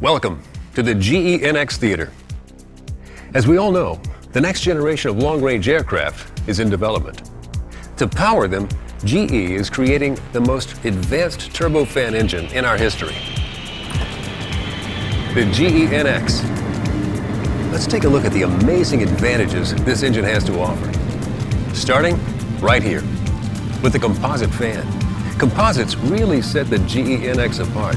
Welcome to the GE NX Theater. As we all know, the next generation of long range aircraft is in development. To power them, GE is creating the most advanced turbofan engine in our history the GE NX. Let's take a look at the amazing advantages this engine has to offer. Starting right here with the composite fan. Composites really set the GE NX apart.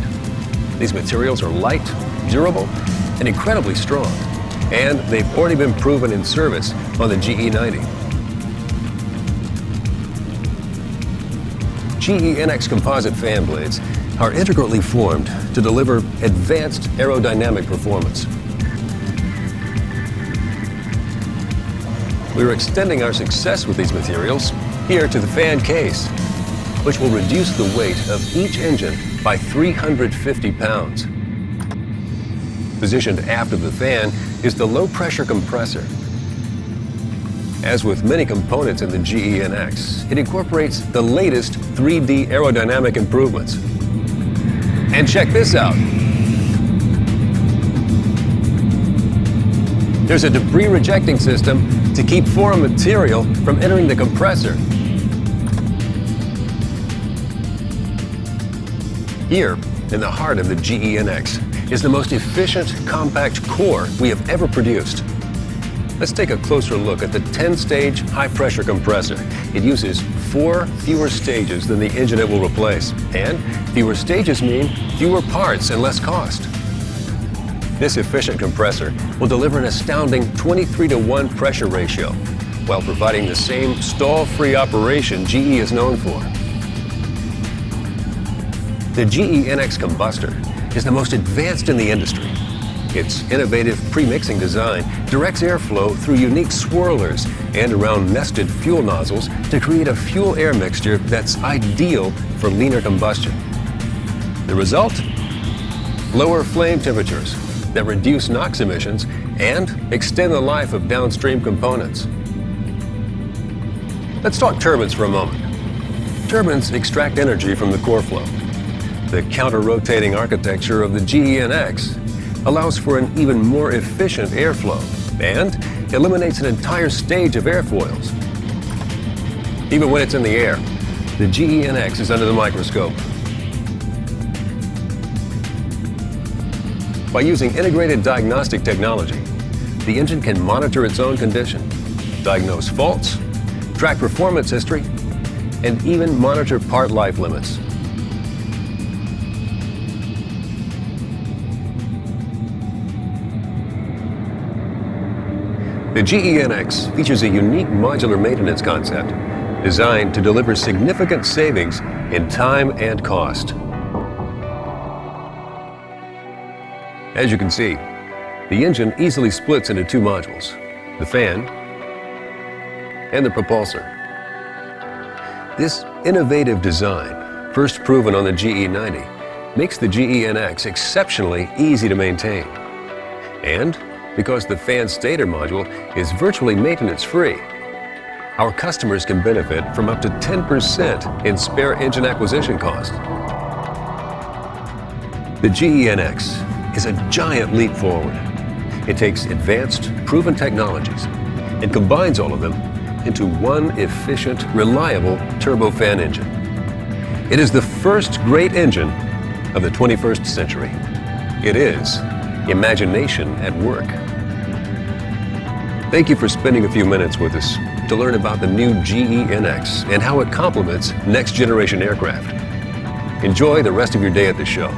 These materials are light, durable, and incredibly strong. And they've already been proven in service on the GE90. GE NX composite fan blades are integrally formed to deliver advanced aerodynamic performance. We're extending our success with these materials here to the fan case, which will reduce the weight of each engine by 350 pounds. Positioned aft of the fan is the low-pressure compressor. As with many components in the GE NX, it incorporates the latest 3D aerodynamic improvements. And check this out. There's a debris rejecting system to keep foreign material from entering the compressor. Here, in the heart of the GE NX, is the most efficient compact core we have ever produced. Let's take a closer look at the 10-stage high-pressure compressor. It uses four fewer stages than the engine it will replace. And fewer stages mean fewer parts and less cost. This efficient compressor will deliver an astounding 23 to 1 pressure ratio while providing the same stall-free operation GE is known for. The GE NX combustor is the most advanced in the industry. Its innovative pre-mixing design directs airflow through unique swirlers and around nested fuel nozzles to create a fuel-air mixture that's ideal for leaner combustion. The result? Lower flame temperatures that reduce NOx emissions and extend the life of downstream components. Let's talk turbines for a moment. Turbines extract energy from the core flow. The counter-rotating architecture of the GENX allows for an even more efficient airflow and eliminates an entire stage of airfoils. Even when it's in the air, the GENX is under the microscope. By using integrated diagnostic technology, the engine can monitor its own condition, diagnose faults, track performance history, and even monitor part life limits. The GENX features a unique modular maintenance concept designed to deliver significant savings in time and cost. As you can see, the engine easily splits into two modules, the fan and the propulsor. This innovative design, first proven on the GE90, makes the GENX exceptionally easy to maintain. And because the fan stator module is virtually maintenance-free. Our customers can benefit from up to 10% in spare engine acquisition cost. The GENX is a giant leap forward. It takes advanced, proven technologies and combines all of them into one efficient, reliable turbofan engine. It is the first great engine of the 21st century. It is imagination at work. Thank you for spending a few minutes with us to learn about the new GE NX and how it complements next generation aircraft. Enjoy the rest of your day at the show.